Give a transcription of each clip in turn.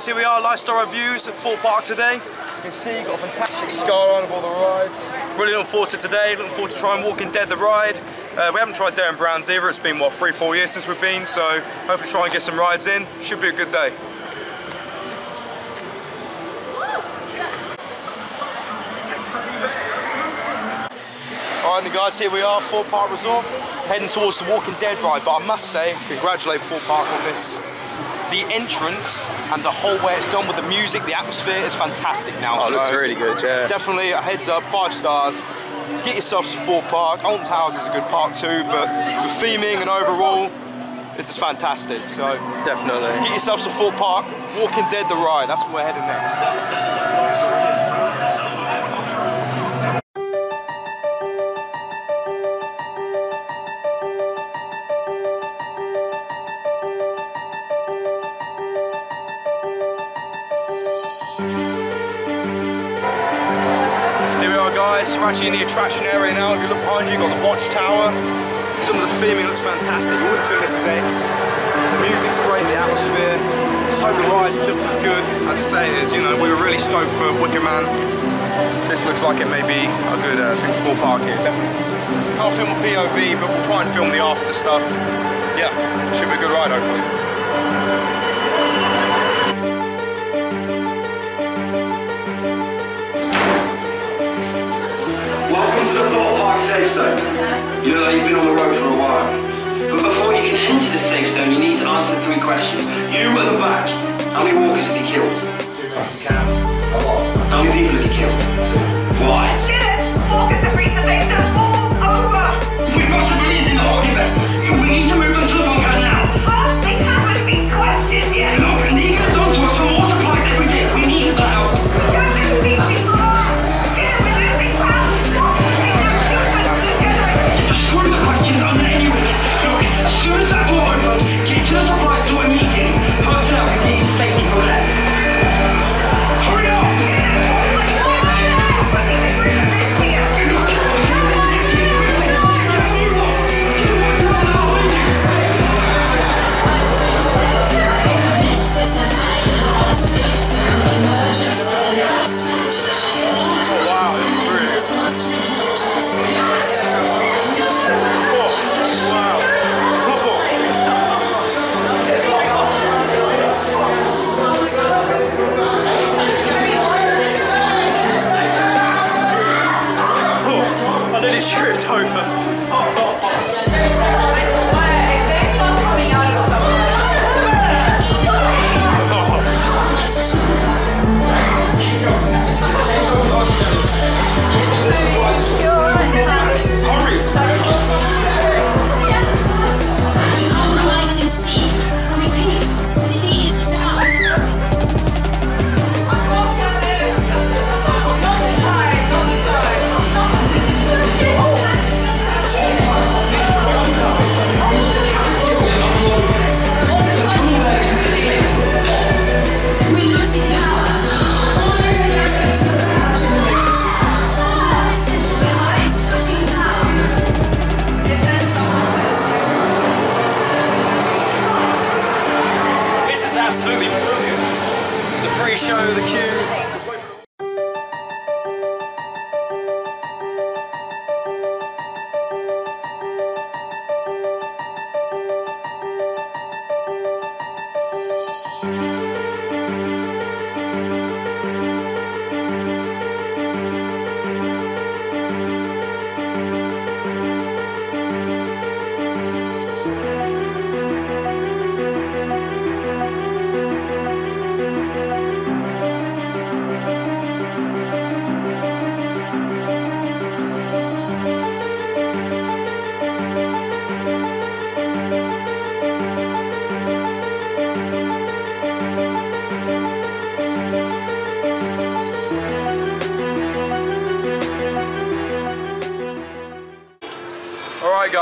guys, here we are, Lifestyle Reviews at Thorpe Park today. You can see, got a fantastic skyline of all the rides. Really looking forward to today, looking forward to trying Walking Dead the ride. Uh, we haven't tried Derren Brown's either, it's been what, three, four years since we've been, so hopefully try and get some rides in. Should be a good day. Alright guys, here we are, Thorpe Park Resort, heading towards the Walking Dead ride, but I must say, congratulate Thorpe Park on this. The entrance and the whole way it's done with the music, the atmosphere is fantastic now. Oh, it so looks really good, yeah. Definitely a heads up, five stars. Get yourself to Thorpe Park. Alton Towers is a good park too, but for theming and overall, this is fantastic. So Definitely. get yourself to Thorpe Park, Walking Dead the ride, that's where we're heading next. Actually in the attraction area now. If you look behind you, you've got the watchtower. Some of the theming looks fantastic. You wouldn't think this is X. The music's great, the atmosphere. Just hope the ride's just as good as I say it is. You know, we were really stoked for Wicker Man. This looks like it may be a good uh, thing for park here, definitely. Can't film a POV, but we'll try and film the after stuff. Yeah, should be a good ride hopefully. Safe Zone. You look like you've been on the road for a while. But before you can enter the safe zone, you need to answer three questions. You at the back, how many walkers have you killed? How many people have you killed? Why? We've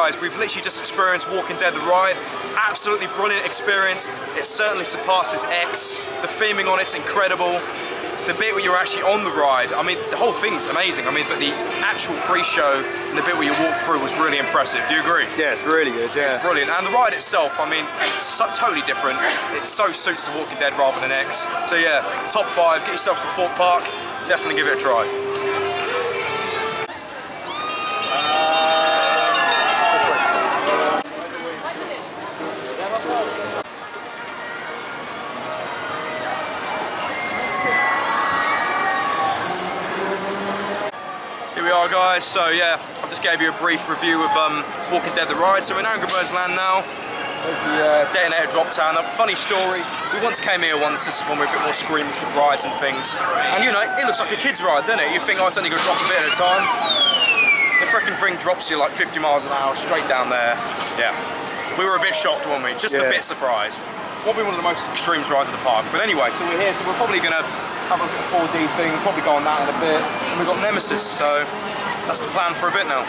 guys, we've literally just experienced Walking Dead the ride. Absolutely brilliant experience. It certainly surpasses X. The theming on it's incredible. the bit where you're actually on the ride, I mean, the whole thing's amazing. I mean, but the actual pre-show and the bit where you walk through was really impressive. Do you agree? Yeah, it's really good. Yeah. It's brilliant. And the ride itself, I mean, it's so, totally different. It so suits The Walking Dead rather than X. So yeah, top five, get yourself to Thorpe Park, definitely give it a try. Guys, so yeah, I just gave you a brief review of um, Walking Dead The Ride. So we're in Angry Birds Land now. There's the uh, detonator drop down. A funny story, we once came here once, this is when we're a bit more squeamish of rides and things. And you know, it looks like a kid's ride, doesn't it? You think, oh, it's only gonna drop a bit at a time. The freaking thing drops you like 50 miles an hour straight down there. Yeah. We were a bit shocked, weren't we? Just a bit surprised. Be one of the most extreme rides in the park. But anyway, so we're here, so we're probably gonna have a look at the 4D thing, probably go on that in a bit. And we've got Nemesis, so that's the plan for a bit now.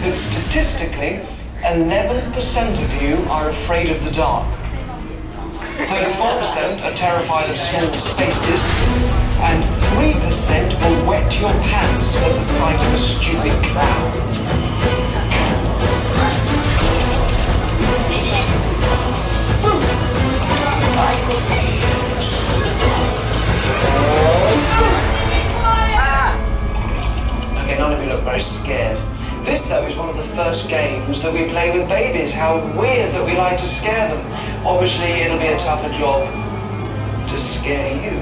That statistically, 11% of you are afraid of the dark. 34% are terrified of small spaces, and 3% will wet your pants at the sight of a stupid clown. Ah. Okay, none of you look very scared. This, though, is one of the first games that we play with babies. How weird that we like to scare them. Obviously, it'll be a tougher job to scare you.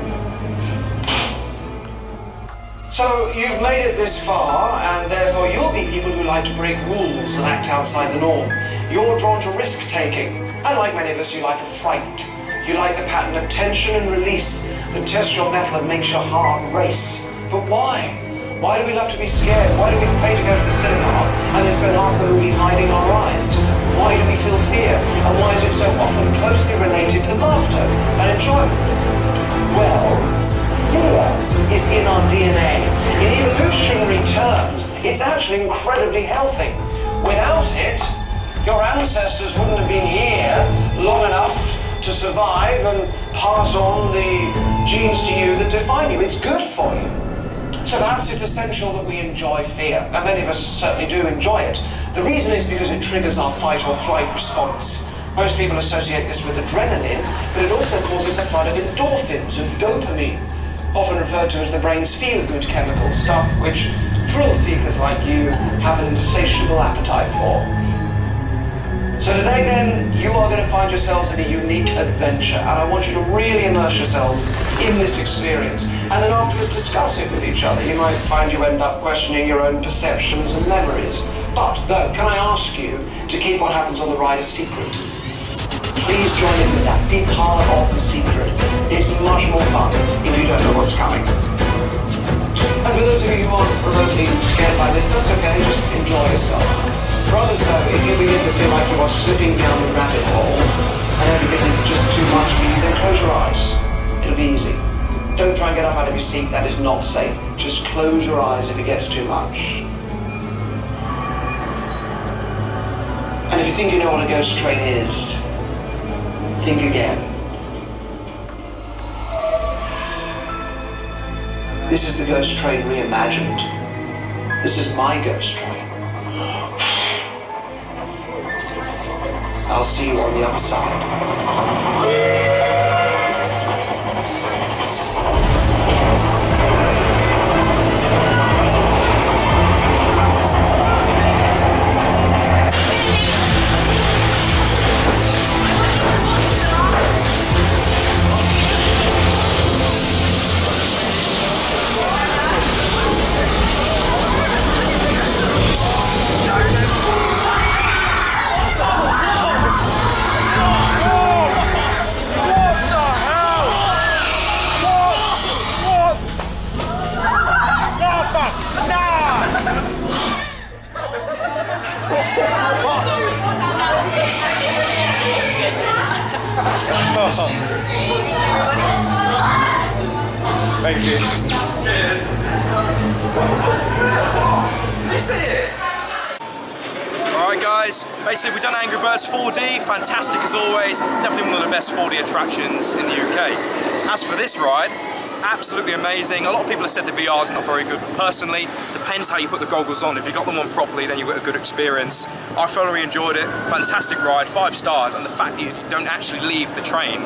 So, you've made it this far, and therefore you'll be people who like to break rules and act outside the norm. You're drawn to risk taking. And like many of us, you like a fright. You like the pattern of tension and release that tests your mettle and makes your heart race. But why? Why do we love to be scared? Why do we pay to go to the cinema and then spend half the movie hiding our eyes? Why do we feel fear? And why is it so often closely related to laughter and enjoyment? Well, fear is in our DNA. In evolutionary terms, it's actually incredibly healthy. Without it, your ancestors wouldn't have been here long enough to survive and pass on the genes to you that define you. It's good for you. So perhaps it's essential that we enjoy fear, and many of us certainly do enjoy it. The reason is because it triggers our fight or flight response. Most people associate this with adrenaline, but it also causes a flood of endorphins and dopamine, often referred to as the brain's feel-good chemical, stuff which thrill seekers like you have an insatiable appetite for. So today then, you are going to find yourselves in a unique adventure, and I want you to really immerse yourselves in this experience, and then afterwards discuss it with each other. You might find you end up questioning your own perceptions and memories. But, though, can I ask you to keep what happens on the ride a secret? Please join in with that. Be part of the secret. It's much more fun if you don't know what's coming. And for those of you who aren't remotely scared by this, that's okay, just enjoy yourself. For others though, if you begin to feel like you are slipping down the rabbit hole and everything is just too much for you, then close your eyes. It'll be easy. Don't try and get up out of your seat, that is not safe. Just close your eyes if it gets too much. And if you think you know what a ghost train is, think again. This is the ghost train reimagined. This is my ghost train. I'll see you on the other side. Basically we've done Angry Birds 4D, fantastic as always, definitely one of the best 4D attractions in the UK. As for this ride, absolutely amazing. A lot of people have said the VR is not very good. But personally, depends how you put the goggles on. If you got them on properly, then you get a good experience. I thoroughly enjoyed it. Fantastic ride, five stars, and the fact that you don't actually leave the train,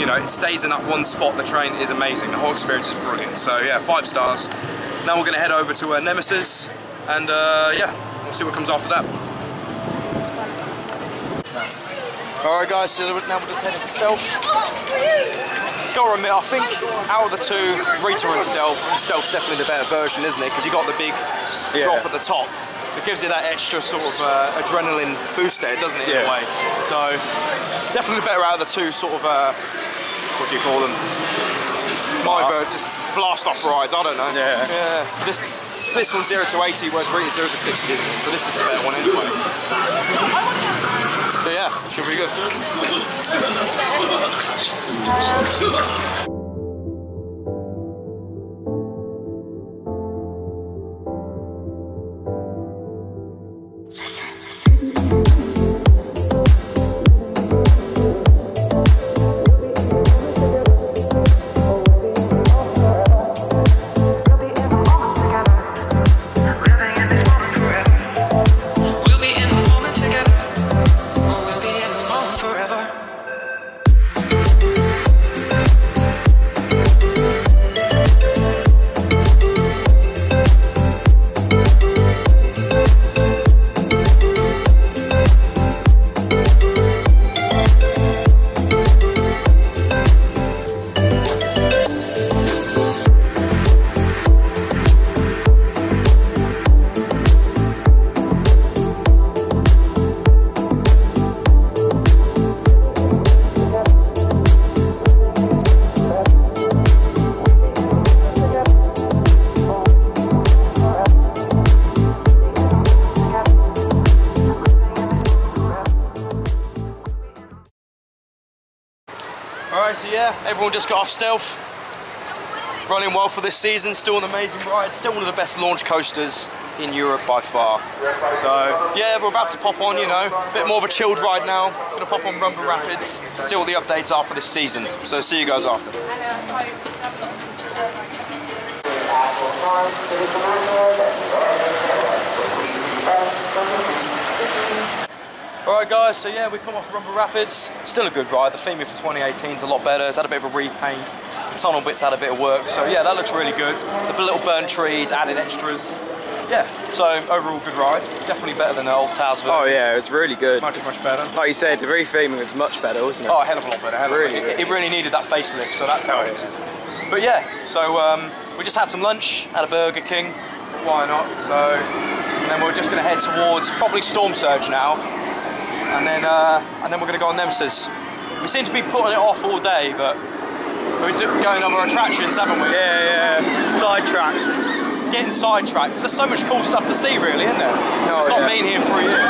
you know, it stays in that one spot, the train is amazing. The whole experience is brilliant. So yeah, five stars. Now we're gonna head over to uh, Nemesis, and uh, yeah, we'll see what comes after that. Alright guys, so now we're just heading to Stealth. Gotta admit, I think out of the two, Rita and Stealth, Stealth's definitely the better version, isn't it? Because you got the big drop at the top. It gives you that extra sort of uh, adrenaline boost there, doesn't it, in a way? So, definitely better out of the two sort of, uh, what do you call them? My Bar. ver- just blast off rides, I don't know. Yeah. Yeah. This, this one's 0 to 80, whereas Rita's 0 to 60, isn't it? So this is the better one anyway. So yeah, should be good. Just got off stealth. Running well for this season, still an amazing ride, still one of the best launch coasters in Europe by far. So yeah, we're about to pop on, you know, a bit more of a chilled ride now. Gonna pop on Rumba Rapids, see what the updates are for this season. So see you guys after. Alright guys, so yeah, we come off Rumba Rapids. Still a good ride. The Femia for 2018 is a lot better. It's had a bit of a repaint. The tunnel bits had a bit of work. So yeah, that looks really good. The little burnt trees, added extras. Yeah, so overall good ride. Definitely better than the Alton Towers version. Oh yeah, it's really good. Much, much better. Like you said, the reframing was much better, wasn't it? Oh, a hell of a lot better. Hell of a- Really, it, really. it really needed that facelift, so that's Oh, helped. But yeah, so um, we just had some lunch at a Burger King. Why not? So, and then we're just going to head towards probably Storm Surge now, and then uh, and then we're going to go on Nemesis. We seem to be putting it off all day, but we're going over attractions, haven't we? Yeah, yeah. Sidetracked. Getting sidetracked because there's so much cool stuff to see, really, isn't there? Oh, it's not been here for a year.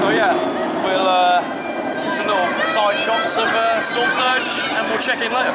So yeah, we'll uh, some little side shots of uh, Storm Surge, and we'll check in later.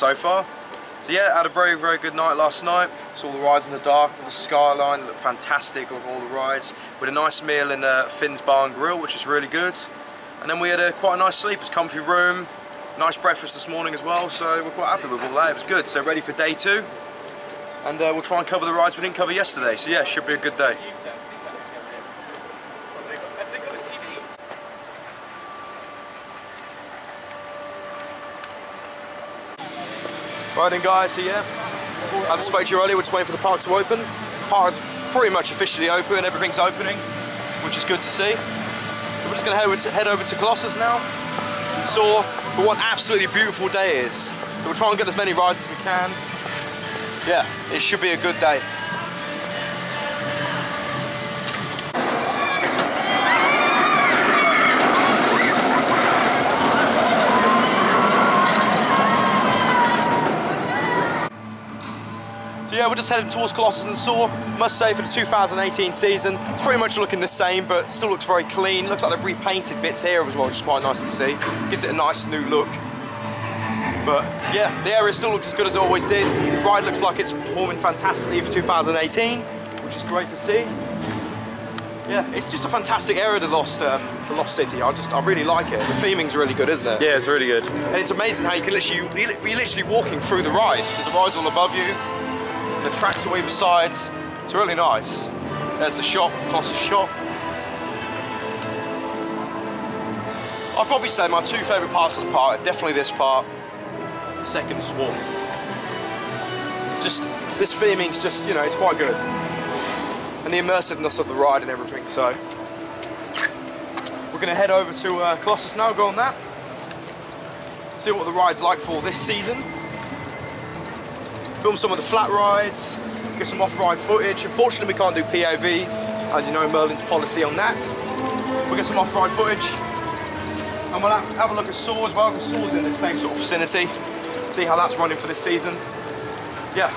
So far. So yeah, had a very, very good night last night. Saw the rides in the dark, all the skyline, looked fantastic on all the rides. Had a nice meal in uh, Finn's Bar and Grill, which is really good. And then we had a quite a nice sleep, it's comfy room, nice breakfast this morning as well, so we're quite happy with all that, it was good. So ready for day two, and uh, we'll try and cover the rides we didn't cover yesterday. So yeah, should be a good day. Right then guys, so yeah, as I spoke to you earlier, we're just waiting for the park to open. The park is pretty much officially open, everything's opening, which is good to see. We're just going to head over to, head over to Colossus now and saw what an absolutely beautiful day is. So we'll try and get as many rides as we can. Yeah, it should be a good day. We're just heading towards Colossus and Saw. Must say for the 2018 season, it's pretty much looking the same, but still looks very clean. Looks like they've repainted bits here as well, which is quite nice to see. Gives it a nice new look. But yeah, the area still looks as good as it always did. The ride looks like it's performing fantastically for 2018, which is great to see. Yeah, it's just a fantastic area, the Lost, um, the Lost City. I just, I really like it. The theming's really good, isn't it? Yeah, it's really good. And it's amazing how you can literally, you're literally walking through the ride because the ride's all above you. The tracks are either sides. It's really nice. There's the shop, Colossus shop. I'd probably say my two favourite parts of the park are definitely this part, second Swarm. Just, this theming's just, you know, it's quite good. And the immersiveness of the ride and everything, so. We're gonna head over to uh, Colossus now, go on that. See what the ride's like for this season film some of the flat rides, get some off-ride footage. Unfortunately, we can't do POVs, as you know Merlin's policy on that. We'll get some off-ride footage, and we'll have a look at Saw as well, because Saw's in the same sort of vicinity. See how that's running for this season. Yeah,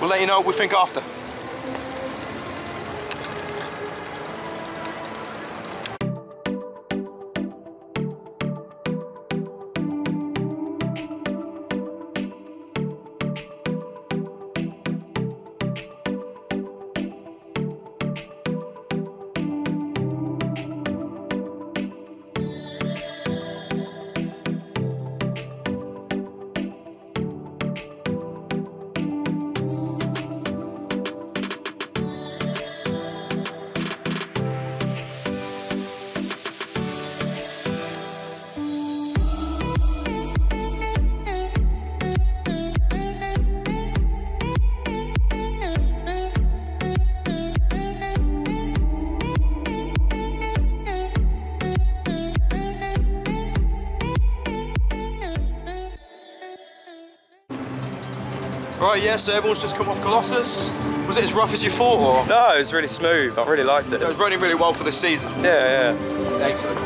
we'll let you know what we think after. Yeah, so everyone's just come off Colossus. Was it as rough as you thought, or? No, it was really smooth. I really liked it. It was running really well for this season. Yeah, yeah. Excellent.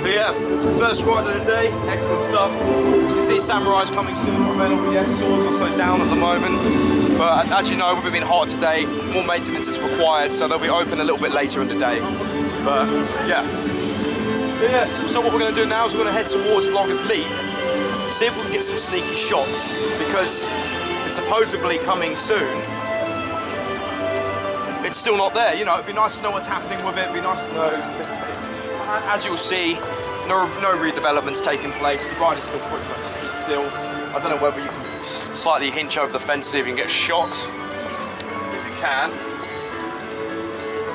But yeah, first ride of the day, excellent stuff. As you can see, Samurai's coming soon, not available yet. Swords are slowed down at the moment. But as you know, with it being hot today, more maintenance is required, so they'll be open a little bit later in the day. But yeah. But yeah, so, so what we're going to do now is we're going to head towards Loggers Leap, see if we can get some sneaky shots, because supposedly coming soon. It's still not there, you know, it'd be nice to know what's happening with it, it'd be nice to know. Uh, as you'll see, no, no redevelopment's taking place, the ride is still pretty much still. I don't know whether you can slightly hinch over the fence see if you can get shot. If you can.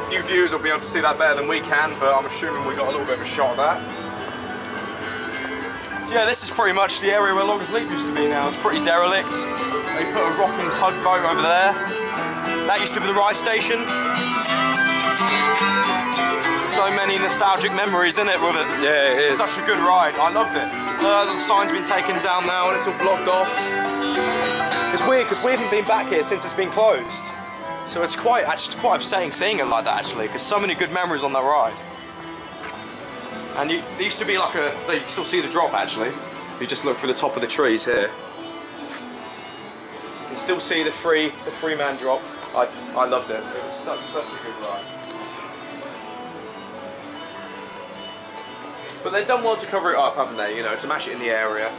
New viewers will be able to see that better than we can, but I'm assuming we got a little bit of a shot of that. So yeah, this is pretty much the area where Loggers Leap used to be now. It's pretty derelict. They put a rocking tugboat over there. That used to be the ride station. So many nostalgic memories in it with it. Yeah, it is. Such a good ride. I loved it. Uh, the sign's been taken down now and it's all blocked off. It's weird because we haven't been back here since it's been closed. So it's quite actually quite upsetting seeing it like that actually because so many good memories on that ride. And you, there used to be like a, you can still see the drop actually. You just look for the top of the trees here. You can still see the free, the free man drop. I, I loved it. It was such, such a good ride. But they've done well to cover it up, haven't they? You know, to match it in the area.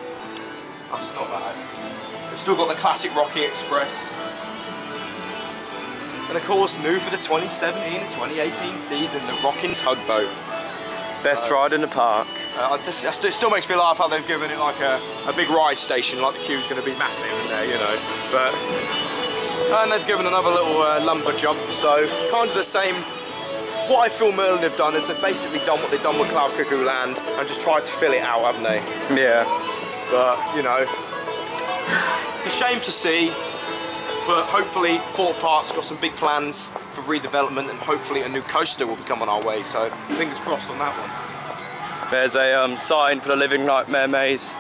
That's not bad. We've still got the classic Rocky Express. And of course, new for the 2017 2018 season, the Rockin' Tugboat. Best ride in the park. Uh, I just, it still makes me laugh how they've given it like a, a big ride station, like the queue's going to be massive in there, you know. But and they've given another little uh, lumber jump, so kind of the same. What I feel Merlin have done is they've basically done what they've done with Cloud Cuckoo Land and just tried to fill it out, haven't they? Yeah. But you know, it's a shame to see. But hopefully, Thorpe Park's got some big plans redevelopment, and hopefully a new coaster will become on our way. So fingers crossed on that one. There's a um, sign for the Living Nightmare Maze.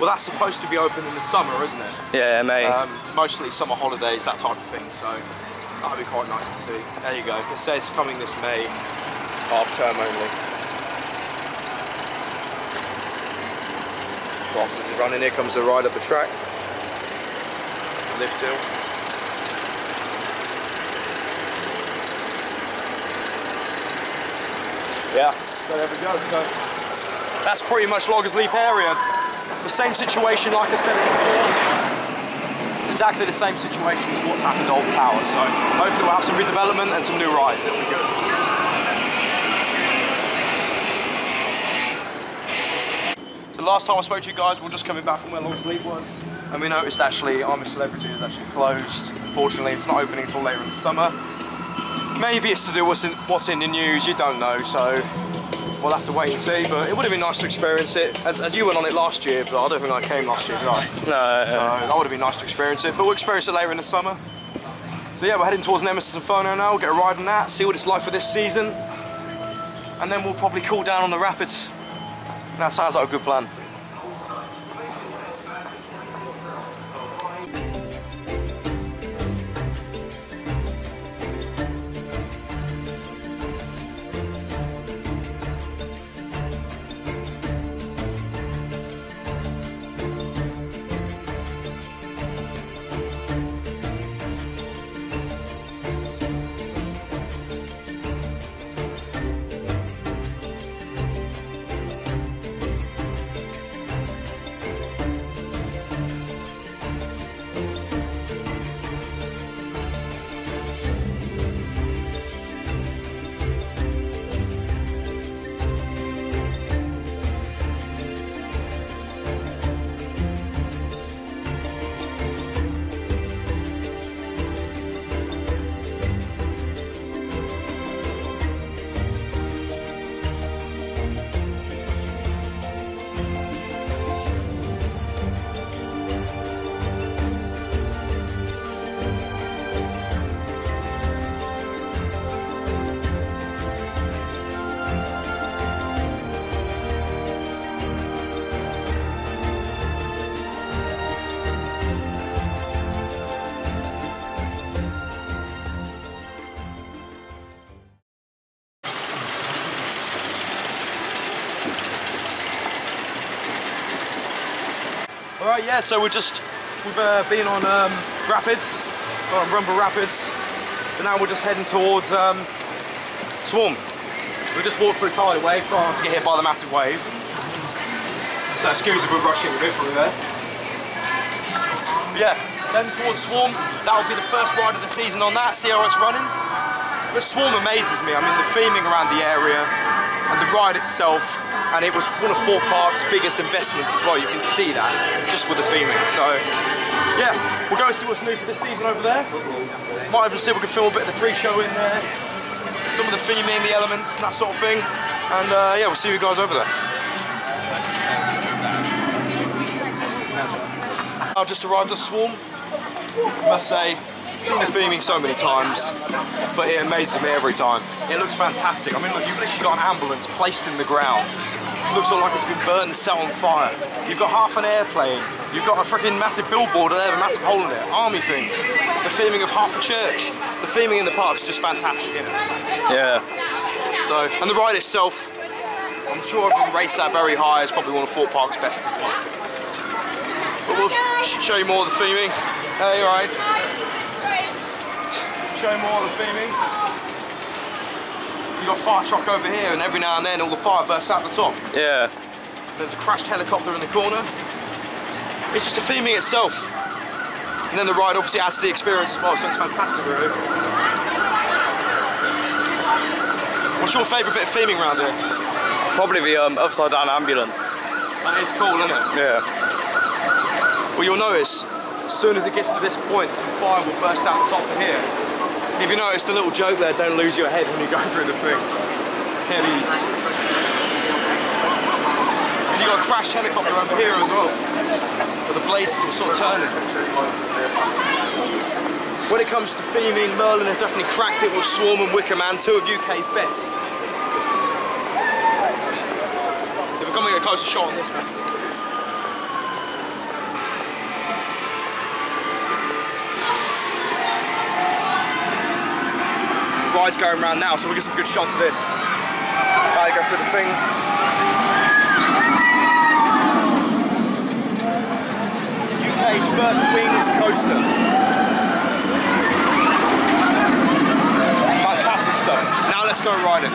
Well, that's supposed to be open in the summer, isn't it? Yeah, May. Um, mostly summer holidays, that type of thing. So that'll be quite nice to see. There you go. It says coming this May, half term only. Crosses is running. Here comes the ride up the track. Lift hill. Yeah, so there we go. So that's pretty much Loggers Leap area. The same situation, like I said before, exactly the same situation as what's happened at Old Tower. So hopefully we'll have some redevelopment and some new rides. It'll be good. So last time I spoke to you guys, we are just coming back from where Loggers Leap was, and we noticed actually I'm a Celebrity is actually closed. Unfortunately, it's not opening until later in the summer. Maybe it's to do with what's in, what's in the news, you don't know, so we'll have to wait and see. But it would have been nice to experience it, as, as you went on it last year, but I don't think I came last year, did I? no, So that would have been nice to experience it, but we'll experience it later in the summer. So yeah, we're heading towards Nemesis Inferno now, we'll get a ride on that, see what it's like for this season, and then we'll probably cool down on the rapids. That sounds like a good plan. Yeah. So we're just we've uh, been on um, rapids, on Rumba Rapids, but now we're just heading towards um, Swarm. We just walked through tidal wave, trying not to get hit by the massive wave. So excuse if we're rushing a bit through there. But yeah, then towards Swarm. That'll be the first ride of the season on that. See how it's running. But Swarm amazes me. I mean, the theming around the area and the ride itself. And it was one of Thorpe Park's biggest investments as well. You can see that just with the theming. So yeah, we'll go and see what's new for this season over there. Might even see if we can film a bit of the pre-show in there. Some of the theming, the elements, that sort of thing. And uh, yeah, we'll see you guys over there. I've just arrived at Swarm. Must say, seen the theming so many times, but it amazes me every time. It looks fantastic. I mean, look, you've literally got an ambulance placed in the ground. It looks all like it's been burnt and set on fire. You've got half an airplane. You've got a freaking massive billboard and they have a massive hole in it. Army things. The theming of half a church. The theming in the park's just fantastic, isn't it? yeah. So, and the ride itself, I'm sure I can race that very high. It's probably one of Thorpe Park's best. But we'll show you more of the theming. Hey, you right. Show you more of the theming. You got fire truck over here, and every now and then all the fire bursts out the top. Yeah. There's a crashed helicopter in the corner. It's just the theming itself. And then the ride obviously adds to the experience as well, so it's fantastic really. What's your favourite bit of theming around here? Probably the um, upside down ambulance. That is cool, isn't it? Yeah. Well, you'll notice, as soon as it gets to this point, some fire will burst out the top of here. If you notice the little joke there, don't lose your head when you go through the thing. Headies. And you got a crashed helicopter over here as well. Where the blades sort of turning. When it comes to theming, Merlin has definitely cracked it with Swarm and Wicker Man, two of UK's best. If we're coming a closer shot on this one. Ride's going around now, so we'll get some good shots of this. Right, go through the thing. UK's first winged coaster. Fantastic stuff. Now let's go riding.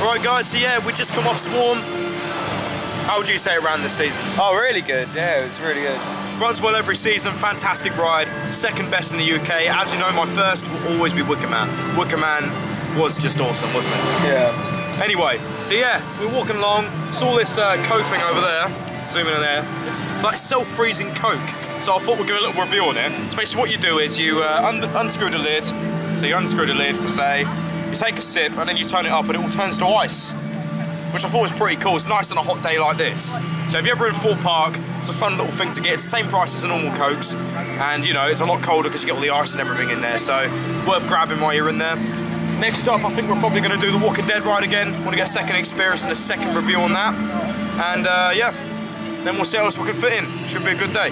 Right guys, so yeah, we just come off Swarm. How would you say it ran this season? Oh, really good. Yeah, it was really good. Runs well every season, fantastic ride, second best in the UK. As you know, my first will always be Wicker Man. Wicker Man was just awesome, wasn't it? Yeah. Anyway, so yeah, we're walking along, saw this uh, Coke thing over there, zooming in there. It's like self-freezing Coke. So I thought we'd give a little review on it. So basically what you do is you uh, un unscrew the lid, so you unscrew the lid per se, you take a sip and then you turn it up and it all turns to ice. Which I thought was pretty cool, it's nice on a hot day like this. So if you're ever in Thorpe Park, it's a fun little thing to get. It's the same price as a normal Cokes. And you know, it's a lot colder because you get all the ice and everything in there. So worth grabbing while you're in there. Next up, I think we're probably going to do the Walking Dead ride again. Want to get a second experience and a second review on that. And uh, yeah, then we'll see how else we can fit in. Should be a good day.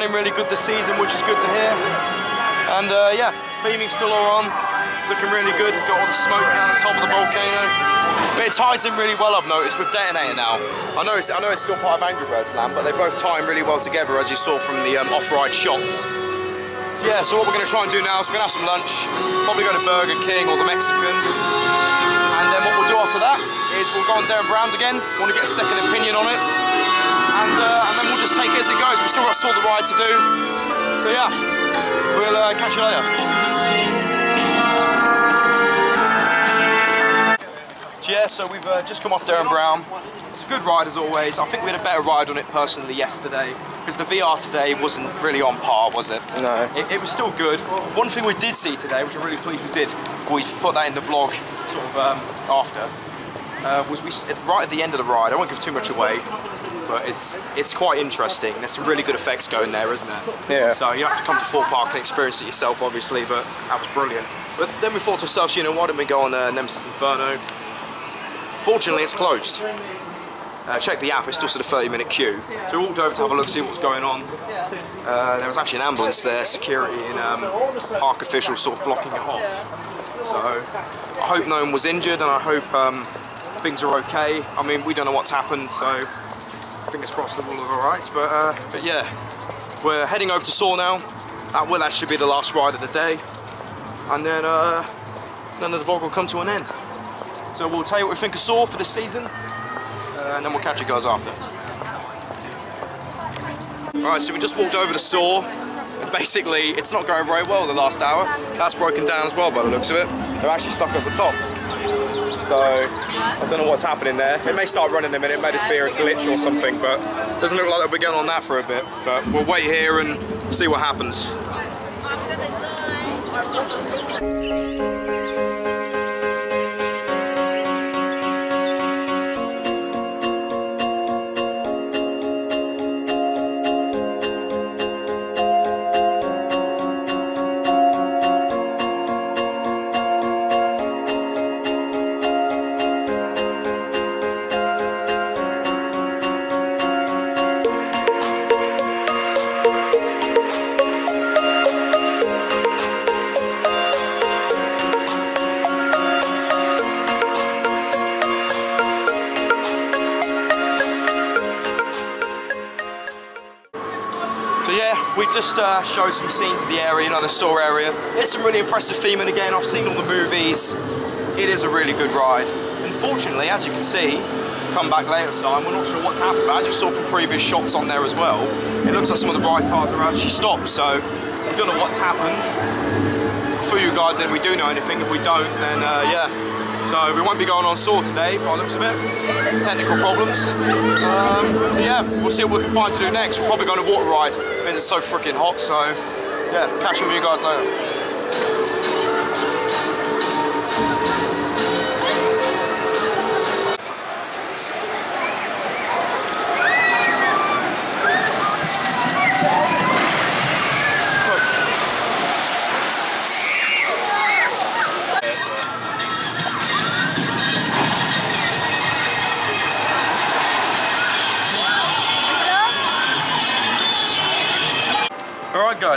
Running really good this season, which is good to hear. And uh, yeah, theming's still all on. It's looking really good. Got all the smoke down the top of the volcano. But it ties in really well, I've noticed, with Detonator now. I know it's, I know it's still part of Angry Birds Land, but they both tie in really well together, as you saw from the um, off-ride shots. Yeah, so what we're going to try and do now is we're going to have some lunch, probably go to Burger King or the Mexican. And then what we'll do after that is we'll go on Derren Brown's again, want to get a second opinion on it. And, uh, and then we'll just take it as it goes. We've still got sort of the ride to do. So yeah, we'll uh, catch you later. Yeah, so we've uh, just come off Derren Brown. It's a good ride as always. I think we had a better ride on it personally yesterday because the VR today wasn't really on par, was it? No. It, it was still good. One thing we did see today, which I'm really pleased we did, we've put that in the vlog, sort of um, after, uh, was we right at the end of the ride. I won't give too much away, but it's it's quite interesting. There's some really good effects going there, isn't there? Yeah. So you have to come to Thorpe Park and experience it yourself, obviously. But that was brilliant. But then we thought to ourselves, you know, why don't we go on uh, Nemesis Inferno? Fortunately, it's closed. Uh, check the app, it's still sort of 30 minute queue. So we walked over to have a look, see what was going on. Uh, there was actually an ambulance there, security and um, park officials sort of blocking it off. So I hope no one was injured and I hope um, things are okay. I mean, we don't know what's happened, so fingers crossed that all are alright. But, uh, but yeah, we're heading over to Saw now. That will actually be the last ride of the day. And then, uh, then the vlog will come to an end. So we'll tell you what we think of Saw for this season, uh, and then we'll catch you guys after. Alright, so we just walked over to Saw, and basically it's not going very well the last hour. That's broken down as well by the looks of it. They're actually stuck at the top. So I don't know what's happening there. It may start running in a minute, it may just be a glitch or something, but it doesn't look like we're going on that for a bit. But we'll wait here and see what happens. Just uh, showed some scenes of the area, you know, the Saw area. It's some really impressive theming again. I've seen all the movies. It is a really good ride. Unfortunately, as you can see, come back later time, we're not sure what's happened, but as you saw from previous shots on there as well, it looks like some of the ride cars are actually stopped, so we don't know what's happened. For you guys, then we do know anything. If we don't, then uh, yeah. So we won't be going on Saw today, by looks of it. Technical problems. Um, so yeah, we'll see what we can find to do next. We're probably going to water ride it's so freaking hot. So yeah, catch up with you guys later.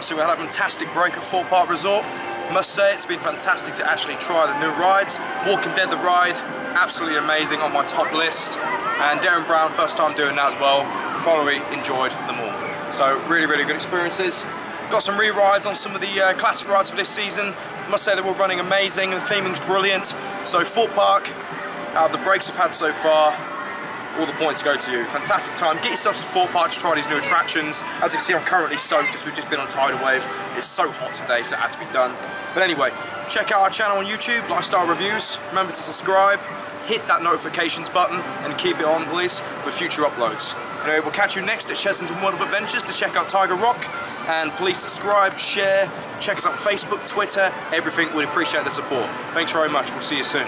So we had a fantastic break at Thorpe Park Resort. Must say it's been fantastic to actually try the new rides. Walking Dead the ride, absolutely amazing on my top list. And Derren Brown, first time doing that as well. Thoroughly enjoyed them all. So really, really good experiences. Got some re-rides on some of the uh, classic rides for this season. Must say they were running amazing and the theming's brilliant. So Thorpe Park, out of the breaks I've had so far, all the points go to you. Fantastic time. Get yourself to Thorpe Park to try these new attractions. As you can see, I'm currently soaked as we've just been on Tidal Wave. It's so hot today, so it had to be done. But anyway, check out our channel on YouTube, Lifestyle Reviews. Remember to subscribe, hit that notifications button, and keep it on, please, for future uploads. Anyway, we'll catch you next at Chessington World of Adventures to check out Tiger Rock. And please subscribe, share, check us out on Facebook, Twitter, everything. We'd appreciate the support. Thanks very much. We'll see you soon.